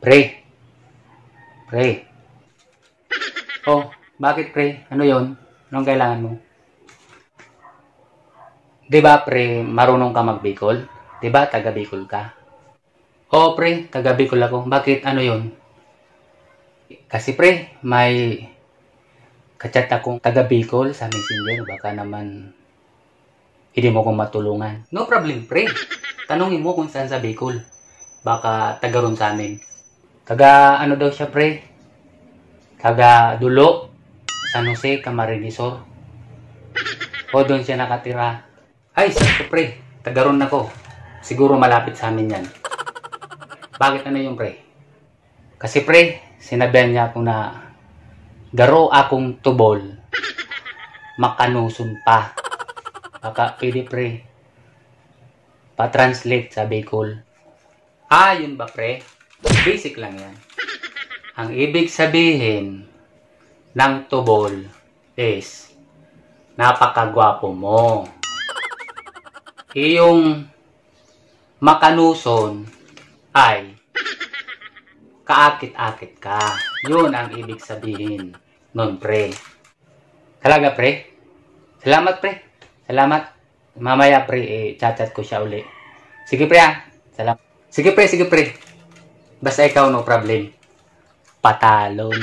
Pre. Pre. Oh, bakit pre? Ano yon? Anong kailangan mo? Di ba pre, marunong ka magbikol? Di ba taga Bicol ka? Oo pre, taga Bicol ako. Bakit? Ano yon? Kasi pre, may kachat akong taga Bicol sa messenger. Baka naman hindi mo kong matulungan. No problem pre. Tanungin mo kung saan sa Bicol. Baka taga ron sa amin. Taga ano daw siya pre? Taga Dulo, San Jose, Camarinesor. O doon siya nakatira. Ay, sakto pre. Taga ron ako. Siguro malapit sa amin yan. Bakit ano yung pre? Kasi pre, sinabihan niya ako na garo akong tubol. Makanusun pa. Baka pwede pre. Pa-translate sa Bicol. Ah, yun ba pre? Basic lang yan. Ang ibig sabihin ng tubol is napakagwapo mo. Iyong makanuson ay kaakit-akit ka. Yun ang ibig sabihin nun, pre. Talaga, pre? Salamat, pre. Salamat. Mamaya, pre, eh, chat-chat ko siya uli. Sige, pre, ah. Salamat. Sige, pre, sige, pre. Basta ikaw, no problem. Patalon.